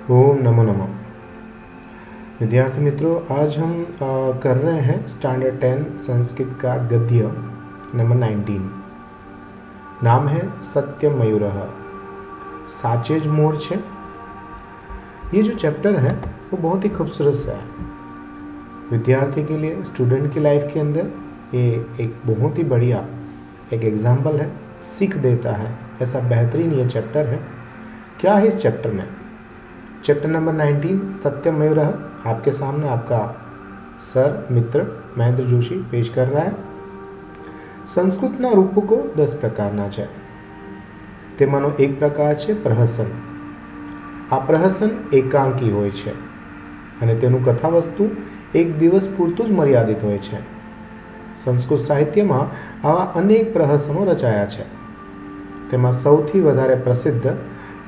ओम नमो नमः। विद्यार्थी मित्रों आज हम आ, कर रहे हैं स्टैंडर्ड टेन संस्कृत का गद्य नंबर नाइनटीन नाम है सत्य मयूर साचेज मोर छे। ये जो चैप्टर है वो बहुत ही खूबसूरत सा है। विद्यार्थी के लिए स्टूडेंट की लाइफ के अंदर ये एक बहुत ही बढ़िया एक एग्ज़ाम्पल है सीख देता है। ऐसा बेहतरीन ये चैप्टर है। क्या है इस चैप्टर में? चैप्टर नंबर 19 सत्यम मयूर आपके सामने आपका सर मित्र महेंद्र जोशी पेश कर रहा है સંસ્કૃતના રૂપકો દસ પ્રકારના છે તેમાંનો એક પ્રકાર છે પ્રહસન આ પ્રહસન એકાંકી હોય છે અને તેનું કથાવસ્તુ એક દિવસ પૂરતું જ મર્યાદિત હોય છે સંસ્કૃત સાહિત્યમાં આવા અનેક પ્રહસનો રચાયા છે તેમાં સૌથી વધારે પ્રસિદ્ધ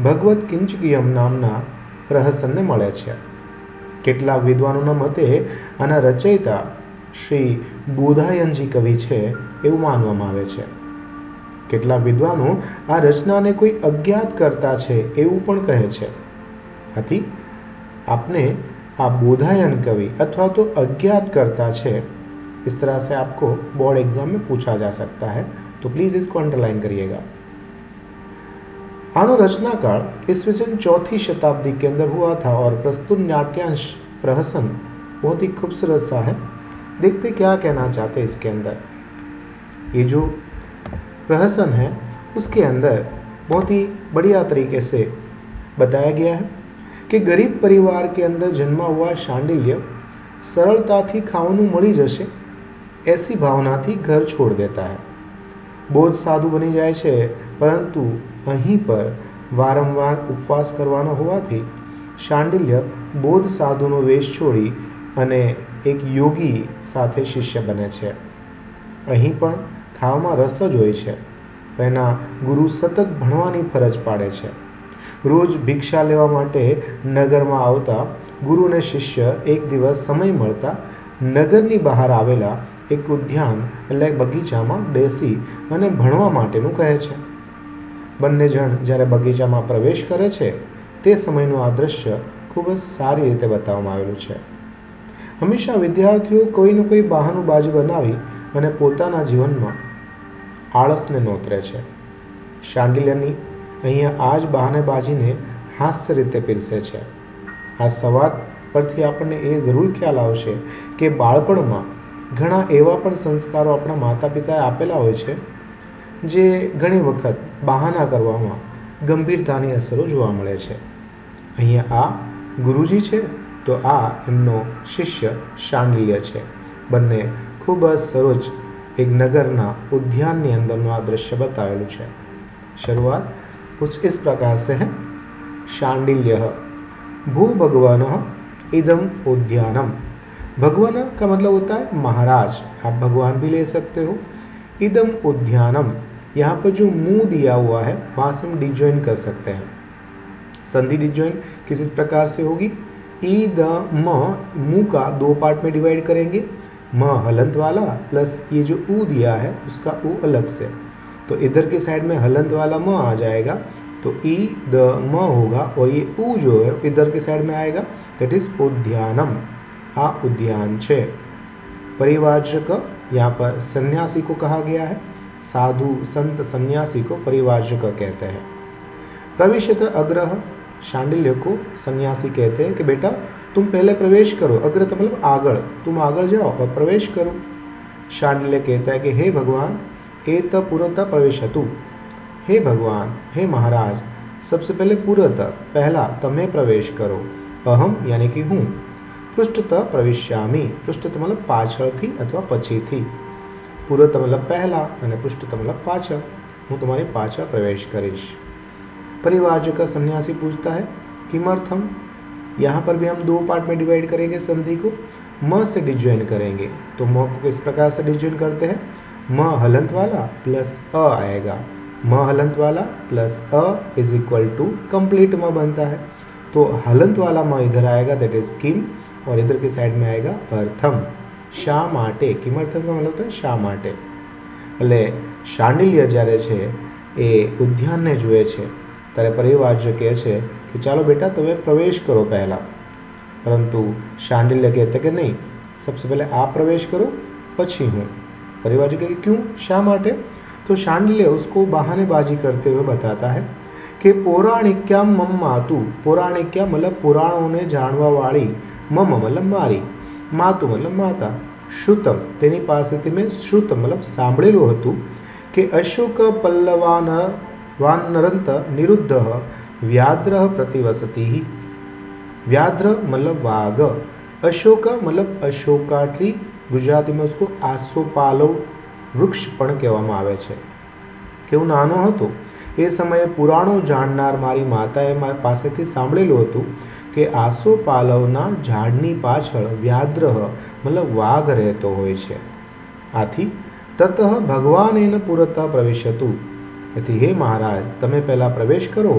ભગવત કિંચકિયમ નામના પ્રહસનને મળે છે કેટલાક વિદ્વાનોના મતે આના રચયિતા શ્રી બોધાયનજી કવિ છે એવું માનવામાં આવે છે કેટલાક વિદ્વાનો આ રચનાને કોઈ અજ્ઞાત કરતા છે એવું પણ કહે છે આથી આપને આ बोधायन कवि अथवा तो अज्ञात करता है इस तरह से आपको बोर्ड एग्जाम में पूछा जा सकता है तो प्लीज़ इसको अंडरलाइन करिएगा अनुरचना का ईस्वीसन चौथी शताब्दी के अंदर हुआ था और प्रस्तुत नाट्यांश प्रहसन बहुत ही खूबसूरत सा है। देखते क्या कहना चाहते इसके अंदर। ये जो प्रहसन है, उसके अंदर बहुत ही बढ़िया तरीके से बताया गया है कि गरीब परिवार के अंदर जन्मा हुआ शांडिल्य सरलता थी ખાવાનું मड़ी जैसे, ऐसी भावना थी घर छोड़ देता है। बोझ साधु बनी जाए परंतु અહીં પર વારંવાર ઉપવાસ કરવાનો હોવાથી શાંડિલ્ય બોધ સાધુનો વેશ છોડી અને એક યોગી સાથે શિષ્ય બને છે. અહીં પણ ખાવામાં રસ જ હોય છે. એના ગુરુ સતત ભણવાની ફરજ પાડે છે. રોજ ભિક્ષા લેવા માટે નગરમાં આવતા ગુરુને શિષ્ય એક દિવસ સમય મળતા નગરની બહાર આવેલા એક ઉદ્યાન એટલે બગીચામાં બેસી અને ભણવા માટેનું કહે છે. બંને જણ જ્યારે બગીચામાં પ્રવેશ કરે છે, તે સમયનું આ દ્રશ્ય ખૂબ જ સારી રીતે બતાવવામાં આવેલું છે. હંમેશા વિદ્યાર્થીઓ કોઈનું કોઈ બહાનું બાજુ બનાવી અને પોતાના જીવનમાં આળસને નોતરે છે. શાંડિલ્યની અહીંયા આ જ બહાનેબાજીને હાસ્ય રીતે પીરસે છે. આ સંવાદ પરથી આપણને એ જરૂર ખ્યાલ આવશે કે બાળપણમાં ઘણા એવા પણ સંસ્કારો આપણા માતા પિતાએ આપેલા હોય છે જે ઘણી વખત બહાના કરવામાં ગંભીરતાની અસરો જોવા મળે છે અહીંયા આ ગુરુજી છે તો આ એમનો શિષ્ય શાંડિલ્ય છે બંને ખૂબ જ સરોજ એક નગરના ઉદ્યાનની અંદરનું આ દ્રશ્ય બતાવેલું છે શરૂઆત कुछ इस प्रकार से है शांडिल्य भू भगवान इदम उद्यानम भगवान का मतलब होता है महाराज आप भगवान भी ले सकते हो इदम उद्यानम यहाँ पर जो मुँह दिया हुआ है, वहाँ से हम डिजॉइन कर सकते हैं। संधि डिजॉइन किस इस प्रकार से होगी? ई द म मुँह का दो पार्ट में डिवाइड करेंगे। म हलंत वाला प्लस ये जो ऊ दिया है, उसका ऊ अलग से। तो इधर के साइड में हलंत वाला म आ जाएगा तो ई द म होगा और ये ऊ जो है, इधर के साइड में आएगा। दैट इज़ उद्यानम, आ उद्यान छे। परिवारक यहाँ पर सन्यासी को कहा गया है। साधु संत सन्यासी को परिवारक कहते हैं प्रवेशत अग्रह शांडिल्य को सन्यासी कहते हैं कि बेटा तुम पहले प्रवेश करो अग्र तो मतलब आगड़ तुम आगड़ जाओ और प्रवेश करो शांडिल्य कहता है कि हे भगवान एत पुरत प्रवेशतु हे भगवान हे महाराज सबसे पहले पुरत पहला तमें प्रवेश करो अहम यानी कि हूँ પૃષ્ઠત પ્રવેશ્યામી પૃષ્ઠત મતલબ પાછળથી અથવા પછીથી પુરત મતલબ પહેલા અને પૃષ્ઠત મતલબ પાછળ હું તમારી પાછળ પ્રવેશ કરીશ परिवार का सन्यासी पूछता है किमर्थम यहाँ पर भी हम दो पार्ट में डिवाइड करेंगे संधि को म से डिजॉइन करेंगे तो म को किस प्रकार से डिजॉइन करते हैं म हलंत वाला प्लस अ आएगा म हलंत वाला प्लस अ इज इक्वल टू कंप्लीट म बनता है तो हलंत वाला म इधर आएगा दैट इज किम और इधर की साइड में आएगा अर्थम શા માટે કિમર્થમ का मतलब થાય શા માટે એટલે શાંડિલ્ય જ્યારે છે એ ઉદ્યાનને જુએ છે ત્યારે પરિવાર જે કહે છે कि चलो बेटा तुम्हें प्रवेश करो पहला परंतु शांडिल्य कहते कि नहीं सबसे पहले आप प्रवेश करो પછી હું परिवार कहे क्यों शा माटे तो शांडिल्य उसको बहानेबाजी करते हुए बताता है કે પૌરાણિક્યા મમ માતુ પૌરાણિક્યા મતલબ પુરાણોને જાણવા વાળી મમ મતલબ મારી માતુ મતલબ માતા, શ્રુતમ. તેની પાસેથી મેં શ્રુતમ મતલબ સાંભળેલું હતું કે અશોક પલ્લવાન વાનરંત નિરુદ્ધ વ્યાદ્ર પ્રતિવસતી. વ્યાદ્ર મતલબ વાઘ. અશોક મતલબ અશોકા ટ્રી ગુજરાતીમાં ઉસકો આસોપાલવ વૃક્ષ પણ કહેવામાં આવે છે. કેવું નાનો હતો? એ સમયે પુરાણો જાણનાર મારી માતાએ મારી પાસેથી સાંભળેલું હતું કે આસોપાલવના ઝાડની પાછળ વ્યાદ્રહ મતલબ વાઘ રહેતો હોય છે આથી તત ભગવાન એને પુરત પ્રવેશતું એથી હે મહારાજ તમે પહેલાં પ્રવેશ કરો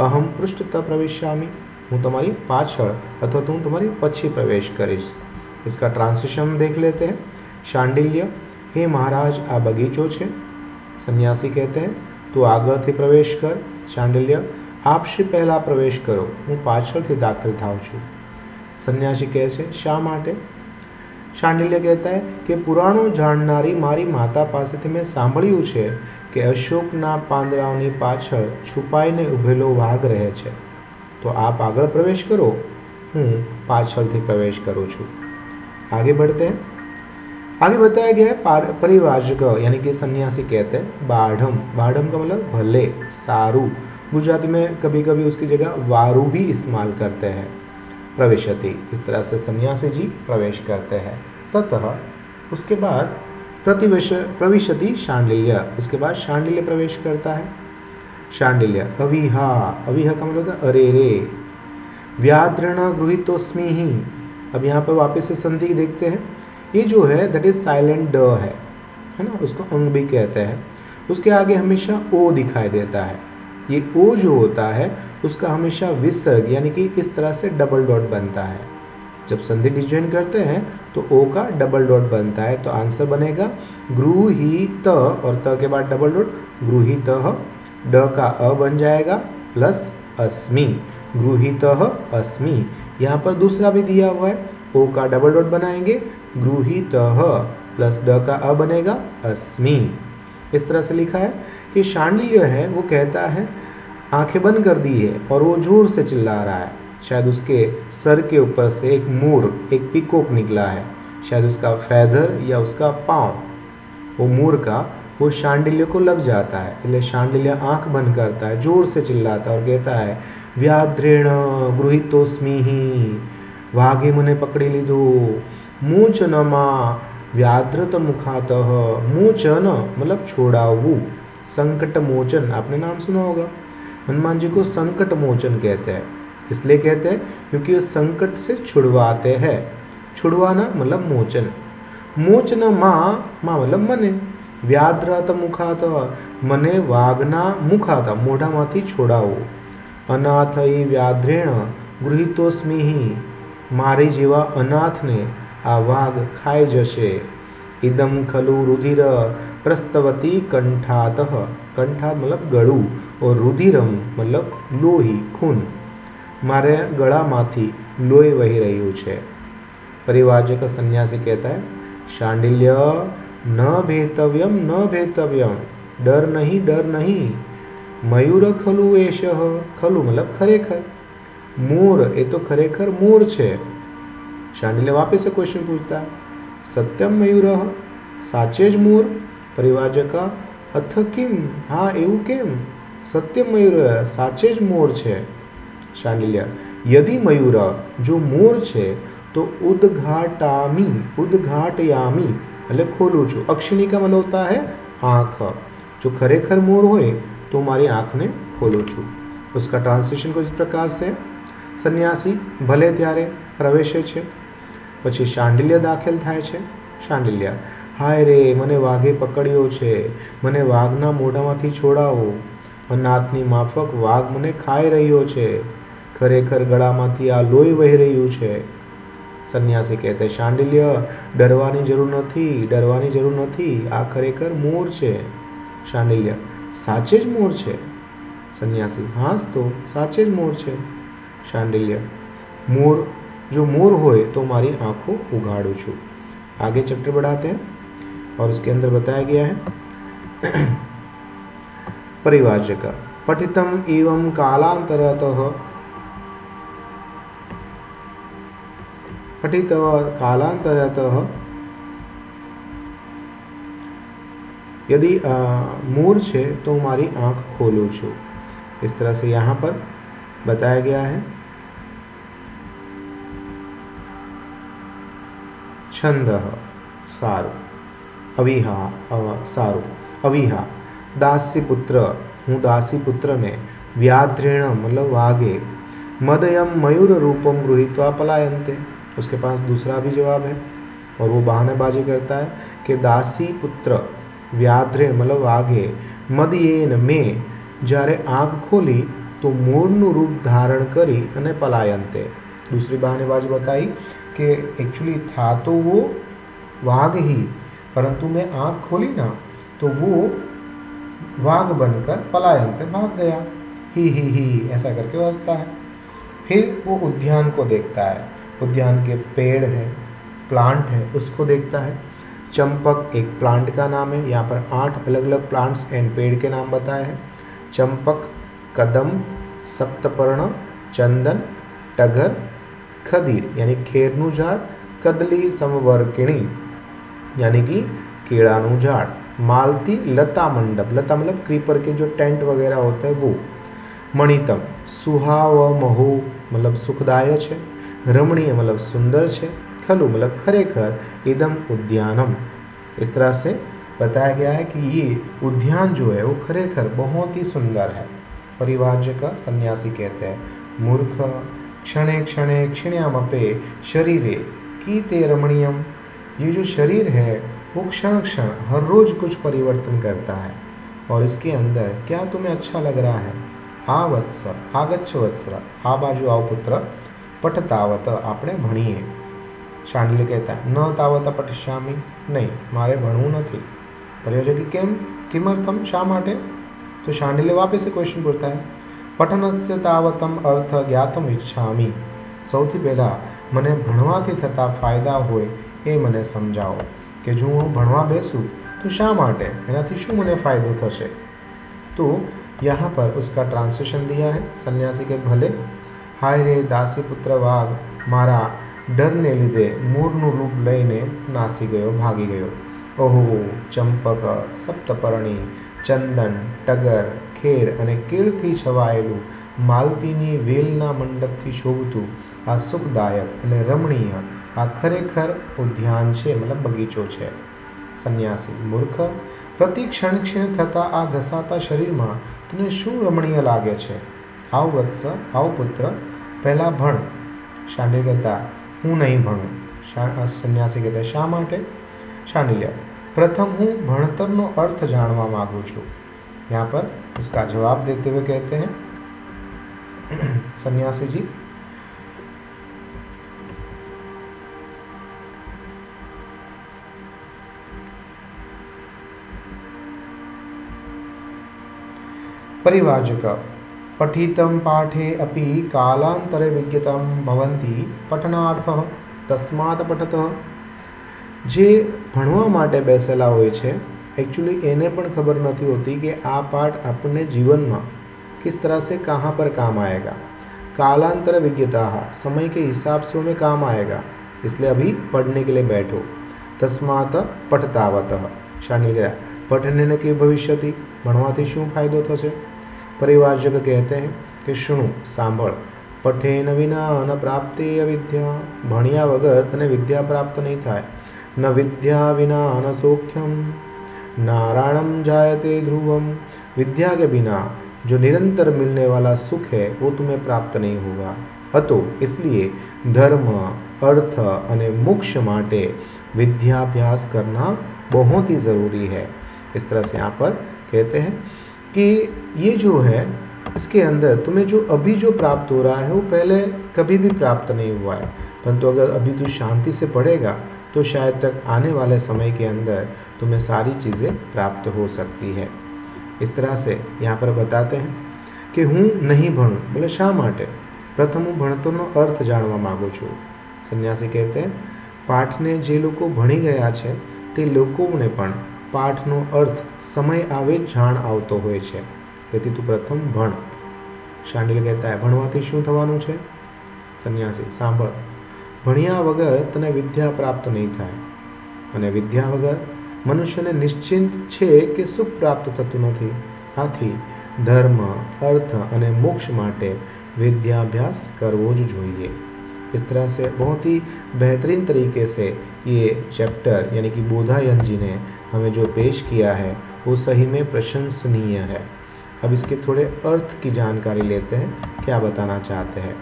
અહમ પૃષ્ઠત પ્રવેશ્યામી હું તમારી પાછળ અથવા તો હું તમારી પછી પ્રવેશ કરીશ इसका ट्रांसलेशन देख लेते हैं शांडिल्य हे महाराज આ બગીચો છે સન્યાસી કહેતે हैं તું આગળથી પ્રવેશ કર શાંડિલ્ય આપ શ્રી પહેલાં પ્રવેશ કરો હું પાછળથી દાખલ થાઉં છું સન્યાસી કહે છે શા માટે શાંડિલ્ય કહેતા હે કે પુરાણો જાણનારી મારી માતા પાસેથી મેં સાંભળ્યું છે કે અશોકના પાંદડાઓની પાછળ છુપાઈને ઊભેલો વાઘ રહે છે તો આપ આગળ પ્રવેશ કરો હું પાછળથી પ્રવેશ કરું છું आगे बढ़ते हैं आगे बताया गया है परिवाजक यानी कि सन्यासी कहते हैं बाढ़म बाढ़म का मतलब भले सारू गुजराती में कभी कभी उसकी जगह वारू भी इस्तेमाल करते हैं। प्रवेशति, इस तरह से सन्यासी जी प्रवेश करते हैं। ततः उसके बाद प्रतिवेश, प्रविशति शांडिल्य, उसके बाद शांडिल्य प्रवेश करता है। शांडिल्य, अविहा अविहा का मतलब अरे रे। व्याद्रण गृहितोस्मी ही। अब यहाँ पर वापस से संधि देखते हैं। ये जो है दैट इज़ साइलेंट ड है। है ना? उसको अंग भी कहते हैं। उसके आगे हमेशा ओ दिखाई देता है। ये ओ जो होता है, उसका हमेशा विसर्ग, यानी कि इस तरह से डबल डॉट बनता है। जब संधि डिजॉइन करते हैं तो ओ का डबल डॉट बनता है तो आंसर बनेगा, गृहित, और त के बाद डबल डॉट ग्रू गृहित, ड का अ बन जाएगा प्लस अस्मि, गृहित, अस्मि। यहाँ पर दूसरा भी दिया हुआ है ओ का डबल डॉट बनाएँगे ग्रू ही गृहित प्लस ड का अ बनेगा, अस्मि। इस तरह से लिखा है कि शांडिल्य है, वो कहता है आँखें बंद कर दी है और वो ज़ोर से चिल्ला रहा है। शायद उसके सर के ऊपर से एक मोर, एक पिकोक निकला है। शायद उसका फैदर या उसका पाँव। वो मोर का, वो शांडिल्य को लग जाता है, इसलिए शांडिल्य आँख बंद करता है, ज़ोर से चिल्लाता है और कहता है व्याद्रेण गृहितोस्मी ही, वाघे मुने पकड़ी दो। मुँच न माँ व्याद्रत मुखात। मूचन मतलब छोड़ाऊ संकट मोचन, आपने नाम सुना होगा? हनुमान जी को संकट मोचन कहते हैं इसलिए कहते हैं क्योंकि वो संकट से छुड़वाते हैं छुड़वाना मतलब मोचन मोचन माँ माँ मतलब मने व्याद्रत मुखात મને વાઘના મુખાતા મોઢામાંથી છોડાવો અનાથઈ વ્યાધ્રેણ ગૃહિતોસ્મિહી મારી જેવા અનાથને આ વાઘ ખાઈ જશે ઇદમ ખલુ રુધિર પ્રસ્તવતી કંઠાત કંઠાત મતલબ ગળું ઓર રુધિરમ મતલબ લોહી ખૂન મારે ગળામાંથી લોહી વહી રહ્યું છે પરિવાજક સંન્યાસી કહેતા શાંડિલ્ય ન ભેતવ્યમ ન ભેતવ્યમ ડર નહીં ડર નહીં મયુર ખલુ એશ ખલુ મતલબ ખરેખર મોર એ તો ખરેખર મોર છે શાંડિલ્ય વાપસ ક્વેશ્ચન પૂછતા સત્યમ મયુર સાચે જ મોર પરિવાજકા અથ કેમ હા એવું કેમ સત્ય મયુર સાચે જ મોર છે શાંડિલ્ય યદિ મયુર જો મોર છે તો ઉદઘાટામી ઉદઘાટયામી એટલે ખોલું છું અક્ષિણી કા મતલબ હોતા है आँख जो खरेखर मोर હોય तो મારી આંખને ખોલું છું उसका ट्रांसलेशन कुछ प्रकार से સન્યાસી ભલે ત્યારે પ્રવેશે છે પછી શાંડિલ્ય દાખલ થાય છે શાંડિલ્ય હાય રે મને વાઘે પકડ્યો છે મને વાઘના મોઢામાંથી છોડાવો અનાથની માફક વાઘ મને ખાઈ રહ્યો છે ખરેખર ગળામાંથી આ લોહી વહી રહ્યું છે સન્યાસી કહેતે શાંડિલ્ય ડરવાની જરૂર નથી ડરવાની જરૂર નથી આ ખરેખર મોર છે શાંડિલ્ય સાચે જ મોર છે સન્યાસી હાસ તો સાચે જ મોર છે શાંડિલ્ય मोर जो मोर होए तो हमारी आंखों उगाड़ू छू आगे चैप्टर बढ़ाते हैं और उसके अंदर बताया गया है परिवाचक पठितम एवं कालांतरत पठित कालांतरत यदि मूर છે तो हमारी आँख खोलू छो। इस तरह से यहाँ पर बताया गया है। छंद सारू। अविहा सारू। अविहा। दासी पुत्र हूँ दासी पुत्र ने व्याध्रेण मतलब वाघे मदयम मयूर रूपम गृहित्वा पलायनते उसके पास दूसरा भी जवाब है और वो बहानेबाजी करता है कि दासी पुत्र વ્યાધ્રે મતલબ વાઘે મદયેન મેં જ્યારે આંખ ખોલી તો મોરનું રૂપ ધારણ કરી અને પલાયંતે दूसरी बहानेबाजी बताई कि एक्चुअली था तो वो वाघ ही परंतु मैं आंख खोली ना तो वो वाघ बनकर पलायन पर भाग गया। ही ही ही, ऐसा करके हंसता है। फिर वो उद्यान को देखता है। उद्यान के पेड़ है प्लांट है, उसको देखता है। चंपक एक प्लांट का नाम है। यहाँ पर आठ अलग अलग प्लांट्स एंड पेड़ के नाम बताए हैं। चंपक, कदम, सप्तपर्ण, चंदन, टगर, खदीर, यानी खेरनू झाड़, कदली समवर्किणी यानी कि कीड़ानु झाड़। मालती लता मंडप, लता मतलब क्रीपर के जो टेंट वगैरह होते हैं वो। मणितम सुहाव महु मतलब सुखदाय है रमणीय मतलब सुंदर है खलु मतलब खरेखर इदम उद्यानम। इस तरह से बताया गया है कि ये उद्यान जो है वो खरेखर बहुत ही सुंदर है। परिवार्य का सन्यासी कहते हैं। मूर्ख, क्षणे क्षणे क्षिण्यामपे शरीरे कीते रमणीयम। ये जो शरीर है वो क्षण क्षण हर रोज कुछ परिवर्तन करता है और इसके अंदर क्या तुम्हें अच्छा लग रहा है आ वत्स आगच्छ वत्स आ बाजू आओ पुत्र पठतावत આપણે ભણીએ શાંડિલ્ય કહેતા ન તાવત પઠિષ્યામી નહીં મારે ભણવું નથી परिवार कि केम किमर्थम शा माटे तो शांडिल्य वापस से क्वेश्चन पूछता है પઠનસ્ય તાવતમ અર્થ જ્ઞાતમ ઈચ્છામી સૌથી પહેલાં મને ભણવાથી થતા ફાયદા હોય એ મને સમજાવો કે જો હું ભણવા બેસું તો શા માટે એનાથી શું મને ફાયદો થશે તો यहाँ पर उसका ट्रांसलेशन दिया है सन्यासी के भले हाय रे दासी पुत्र वाघ મારા ડરને લીધે મૂળનું રૂપ લઈને નાસી ગયો ભાગી ગયો ઓહો ચંપક સપ્તપર્ણી ચંદન ટગર ખેર અને કેળથી છવાયેલું માલતીની વેલના મંડપથી શોભતું આ સુખદાયક અને રમણીય આ ખરેખર ઉદ્યાન છે મતલબ બગીચો છે સંન્યાસી મૂર્ખ પ્રતિ ક્ષણ ક્ષણ થતા આ ઘસાતા શરીરમાં તને શું રમણીય લાગે છે આવ વત્સ આવ પુત્ર પહેલાં ભણ શાંડિલ કહેતા હું નહીં ભણું સંન્યાસી કહેતા શા માટે શાંડિલ્ય प्रथम हूँ भणतर अर्थ जानवा मांगू छू यहाँ पर उसका जवाब देते हुए कहते हैं सन्यासी जी परिवाचक पठितं पाठे अपि कालान्तरे विज्ञतं भवन्ति पठनार्थः तस्मात् पठतः જે ભણવા માટે બેસેલા હોય છે एक्चुअली એને પણ ખબર નથી होती कि આ પાઠ अपने जीवन में किस तरह से कहाँ पर काम आएगा कालांतर विज्ञता समय के हिसाब से हमें काम आएगा इसलिए अभी पढ़ने के लिए बैठो तस्मात पठतावत शामिल गया पठने ने की भविष्य ભણવાથી શું ફાયદો થશે પરિવારજક कहते हैं કે શુણું સાંભળ પઠેન વિના ન પ્રાપ્તિ અવિદ્યા ભણ્યા વગર તને વિદ્યા પ્રાપ્ત નહીં થાય न विद्या विना न सौख्यम नारायणम जायते ध्रुवम विद्या के बिना जो निरंतर मिलने वाला सुख है वो तुम्हें प्राप्त नहीं होगा હતો इसलिए धर्म अर्थ અને મોક્ષ માટે विद्याभ्यास करना बहुत ही ज़रूरी है इस तरह से यहाँ पर कहते हैं कि ये जो है इसके अंदर तुम्हें जो अभी जो प्राप्त हो रहा है वो पहले कभी भी प्राप्त नहीं हुआ है परंतु अगर अभी तू शांति से पढ़ेगा तो शायद तक आने वाले समय के अंदर तुम्हें सारी चीज़ें प्राप्त हो सकती है इस तरह से यहाँ पर बताते हैं કે હું નહીં ભણું બોલે શા માટે પ્રથમ હું ભણતોનો અર્થ જાણવા માગું છું સંન્યાસી કહેતે પાઠને જે લોકો ભણી ગયા છે તે લોકોને પણ પાઠનો અર્થ સમય આવે જાણ આવતો હોય છે તેથી તું પ્રથમ ભણ શાંડિલ કહેતા ભણવાથી શું થવાનું છે સંન્યાસી સાંભળ ભણ્યા વગર તને વિદ્યા પ્રાપ્ત નહીં થાય અને વિદ્યા વગર મનુષ્યને નિશ્ચિંત છે કે સુખ પ્રાપ્ત થતું નથી આથી ધર્મ अर्थ અને મોક્ષ માટે विद्याभ्यास करवो जो જોઈએ इस तरह से बहुत ही बेहतरीन तरीके से ये चैप्टर यानी कि बोधायन जी ने हमें जो पेश किया है वो सही में प्रशंसनीय है। अब इसके थोड़े अर्थ की जानकारी लेते हैं, क्या बताना चाहते हैं।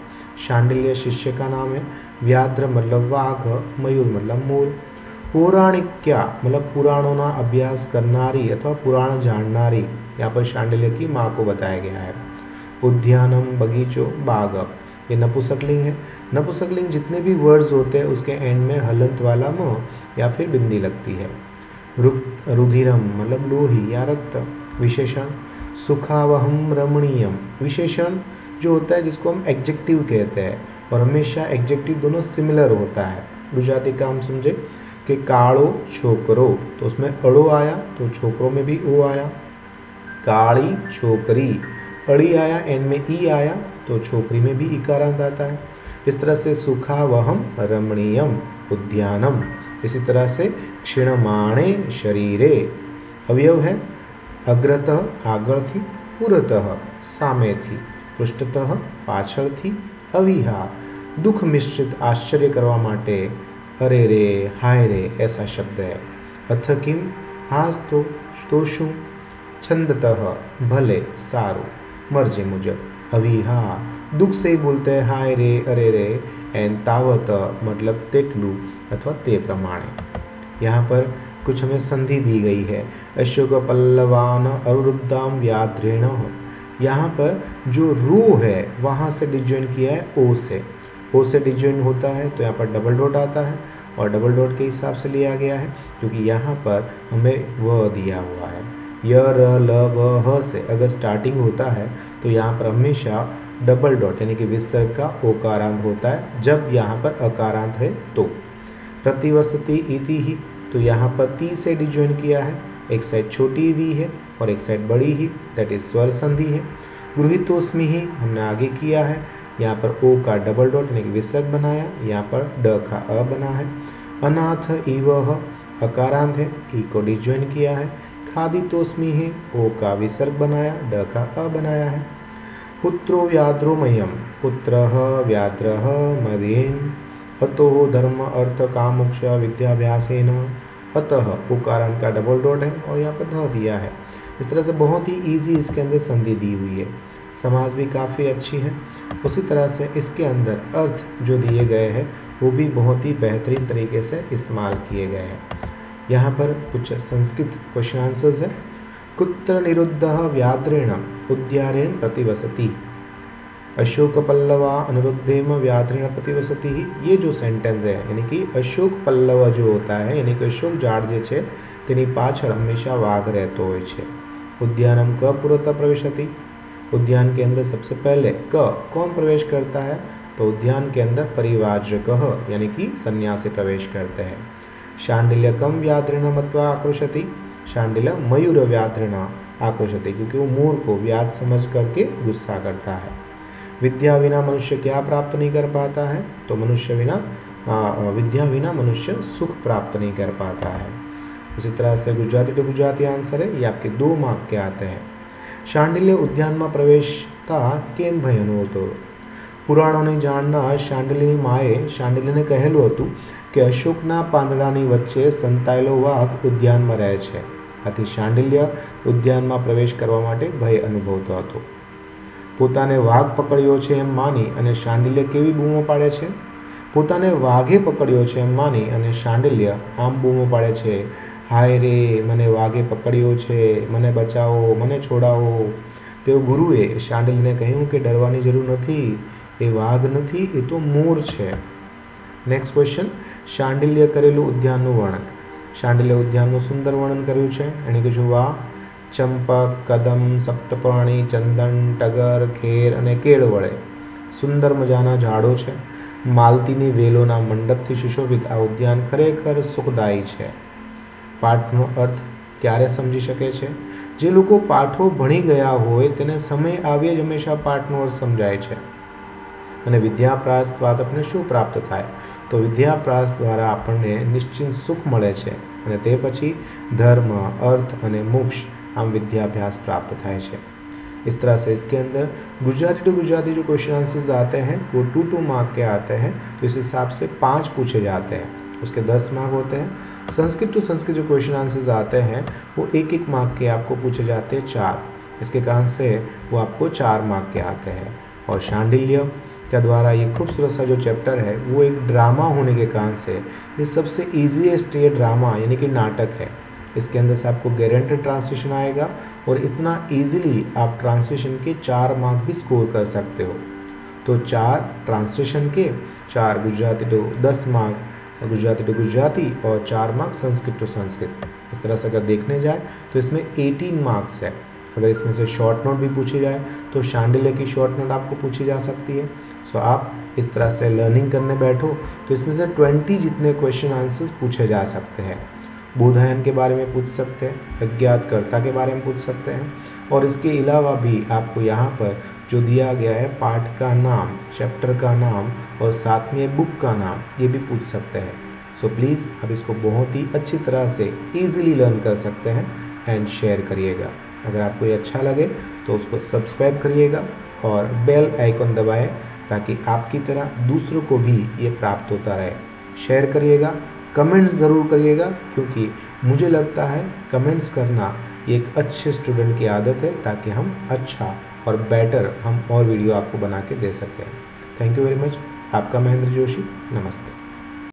शांडिल्य शिष्य का नाम है व्याद्र मतलब वाघ, मयूर मतलब मूल। पौराणिक क्या मतलब पुराणों अभ्यास करनारी अथवा पुराण जाननारी, यहाँ पर शांडिल्य की माँ को बताया गया है। उद्यानम बगीचो बाघ। ये नपुसकलिंग है। नपुसकलिंग जितने भी वर्ड्स होते हैं, उसके एंड में हलंत वाला म या फिर बिंदी लगती है। रुधिरम मतलब लोही या रक्त विशेषण सुखावहम रमणीयम विशेषण जो होता है, जिसको हम एग्जेक्टिव कहते हैं, और हमेशा एग्जेक्टिव दोनों सिमिलर होता है। गुजराती का हम समझे कि काड़ो छोकरो तो उसमें अड़ो आया तो छोकरों में भी ओ आया। काली छोकरी, अड़ी आया, एन में ई आया तो छोकरी में भी इकारांत आता है। इस तरह से सुखा वहम रमणीयम उद्यानम। इसी तरह से क्षीणमाणे शरीरे अवयव है अग्रतः आगर थी पुरतः सामे थी पृष्ठतः પાછળ थी अविहा दुख मिश्रित आश्चर्य करवा माटे अरे रे हाय रे ऐसा शब्द है अथ किम हाँ तो तो शू छंदतः भले सारू मर्जी मुजब अभी हाँ दुख से ही बोलते हैं हाय रे अरे अथवा ते प्रमाणे यहाँ पर कुछ हमें संधि दी गई है। अशोक पल्लवान अरुद्धाम व्याद्रेण यहाँ पर जो रू है, वहाँ से डिजॉइन किया है ओ से। ओ से डिजॉइन होता है तो यहाँ पर डबल डॉट आता है और डबल डॉट के हिसाब से लिया गया है, क्योंकि यहाँ पर हमें व दिया हुआ है। य, र, ल, व, ह से अगर स्टार्टिंग होता है तो यहाँ पर हमेशा डबल डॉट, यानी कि विसर्ग का ओकारांत होता है, जब यहाँ पर अकारांत है तो। प्रतिवसति इति ही। तो यहाँ पर ती से डिजॉइन किया है। एक साइड छोटी वी है और एक साइड बड़ी ही दैट इज़ स्वर संधि है। गृहितोस्मी ही हमने आगे किया है। यहाँ पर ओ का डबल डॉट यानी कि विसर्ग बनाया। यहाँ पर ड का अ बना है। अनाथ इव अकारांत है। ई को डिज्वाइन किया है। खादी तोस्मी है ओ का विसर्ग बनाया। ड का अ बनाया है। पुत्रो व्याद्रो मयम पुत्र व्याद्र मदीन। अतो धर्म अर्थ कामुक्ष विद्याभ्यासेन। अतः उकारांत का डबल डॉट है और यहाँ पर ध दिया है। इस तरह से बहुत ही इजी इसके अंदर संधि दी हुई है। समाज भी काफ़ी अच्छी है। उसी तरह से इसके अंदर अर्थ जो दिए गए हैं, वो भी बहुत ही बेहतरीन तरीके से इस्तेमाल किए गए हैं। यहाँ पर कुछ संस्कृत क्वेश्चन आंसर्स है। कुत्र निरुद्ध व्याद्रेण उद्यारेण प्रतिवसति। अशोक पल्लवा अनुरुद्धेम व्याद्रेण प्रतिवसति ये जो सेंटेंस है यानी कि अशोक पल्लव जो होता है यानी कि अशोक ઝાડ જે છે તેની પાછળ હંમેશા વાઘ રહેતો હોય છે ઉદ્યાનમ ક પુરતા પ્રવેશતી उद्यान के अंदर सबसे पहले क कौन प्रवेश करता है तो उद्यान के अंदर परिवार्जक यानी कि सन्यासी प्रवेश करते हैं शांडिल्य कम व्याद्रिण मत्वा आक्रोशति शांडिल्य मयूर व्याद्रिण आक्रोशति क्योंकि वो मोर को व्याध समझ करके गुस्सा करता है विद्या बिना मनुष्य क्या प्राप्त नहीं कर पाता है तो मनुष्य बिना विद्या बिना मनुष्य सुख प्राप्त नहीं कर पाता है उसी तरह से गुजराती टू गुजराती आंसर है ये आपके दो मार्क के आते हैं શાંડિલ્ય ઉદ્યાનમાં પ્રવેશતા કેમ ભયનો હતો પુરાણોની જાણનાર શાંડિલ્યની માએ શાંડિલ્યને કહેલું હતું કે અશોકના પાંદડાની વચ્ચે સંતાયેલો વાઘ ઉદ્યાનમાં રહે છે આથી શાંડિલ્ય ઉદ્યાનમાં પ્રવેશ કરવા માટે ભય અનુભવતો હતો પોતાને વાઘ પકડ્યો છે એમ માની અને શાંડિલ્ય કેવી બૂમો પાડે છે? પોતાને વાઘે પકડ્યો છે એમ માની અને શાંડિલ્ય આમ બૂમો પાડે છે. હાય રે, મને વાઘે પકડ્યો છે. મને બચાવો, મને છોડાવો. તેઓ ગુરુએ શાંડિલ્યને કહ્યું કે ડરવાની જરૂર નથી, એ વાઘ નથી, એ તો મોર છે. નેક્સ્ટ ક્વેશ્ચન શાંડિલ્ય કરેલું ઉદ્યાનનું વર્ણન. શાંડિલ્ય ઉદ્યાનનું સુંદર વર્ણન કર્યું છે. એણે કીધું વાહ ચંપક, કદમ સપ્તપર્ણી ચંદન, ટગર, ખેર અને કેળ વડે. સુંદર મજાના ઝાડો છે. માલતીની વેલોના મંડપથી સુશોભિત આ ઉદ્યાન ખરેખર સુખદાયી છે. પાઠનો અર્થ ક્યારે સમજી શકે છે? જે લોકો પાઠો ભણી ગયા હોય તેને સમય આવે જ હંમેશા પાઠનો અર્થ સમજાય છે. અને વિદ્યાપ્રાસ દ્વારા આપણને શું પ્રાપ્ત થાય? તો વિદ્યાપ્રાસ દ્વારા આપણને નિશ્ચિત સુખ મળે છે. અને તે પછી ધર્મ, અર્થ અને મોક્ષ आम विद्याभ्यास प्राप्त થાય છે इस तरह से इसके अंदर गुजराती टू गुजराती जो क्वेश्चन आंसर्स आते हैं वो टू टू मार्क के आते हैं तो इस हिसाब से पाँच पूछे जाते हैं उसके दस मार्क होते हैं संस्कृत टू संस्कृत जो क्वेश्चन आंसर्स आते हैं वो एक एक मार्क के आपको पूछे जाते हैं चार इसके कारण से वो आपको चार मार्क के आते हैं और शांडिल्य के द्वारा ये खूबसूरत सा जो चैप्टर है वो एक ड्रामा होने के कारण से ये सबसे ईजीएस्ट ये ड्रामा यानी कि नाटक है इसके अंदर से आपको गारंटेड ट्रांसलेशन आएगा और इतना इजीली आप ट्रांसलेशन के चार मार्क भी स्कोर कर सकते हो। तो चार ट्रांसलेशन के चार गुजराती टू दस मार्क गुजराती टू गुजराती और चार मार्क्स संस्कृत टू संस्कृत। इस तरह से अगर देखने जाए तो इसमें 18 मार्क्स है। अगर इसमें से शॉर्ट नोट भी पूछी जाए तो शांडिले की शॉर्ट नोट आपको पूछी जा सकती है। सो आप इस तरह से लर्निंग करने बैठो तो इसमें से 20 जितने क्वेश्चन आंसर्स पूछे जा सकते हैं। बोधायन के बारे में पूछ सकते हैं, अज्ञातकर्ता के बारे में पूछ सकते हैं। और इसके अलावा भी आपको यहाँ पर जो दिया गया है, पाठ का नाम, चैप्टर का नाम और साथ में बुक का नाम, ये भी पूछ सकते हैं। सो so प्लीज़ आप इसको बहुत ही अच्छी तरह से ईजिली लर्न कर सकते हैं एंड शेयर करिएगा। अगर आपको ये अच्छा लगे तो उसको सब्सक्राइब करिएगा और बेल आइकन दबाएँ ताकि आपकी तरह दूसरों को भी ये प्राप्त होता रहे। शेयर करिएगा कमेंट्स ज़रूर करिएगा, क्योंकि मुझे लगता है कमेंट्स करना एक अच्छे स्टूडेंट की आदत है, ताकि हम अच्छा और बेटर हम और वीडियो आपको बना के दे सकें। थैंक यू वेरी मच आपका महेंद्र जोशी, नमस्ते।